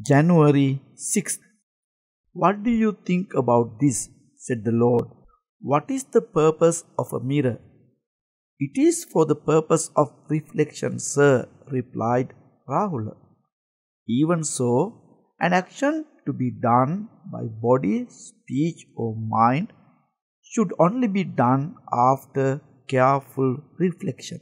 January 6th. What do you think about this? said the Lord. What is the purpose of a mirror? It is for the purpose of reflection, sir, replied Rahula. Even so, an action to be done by body, speech, or mind should only be done after careful reflection.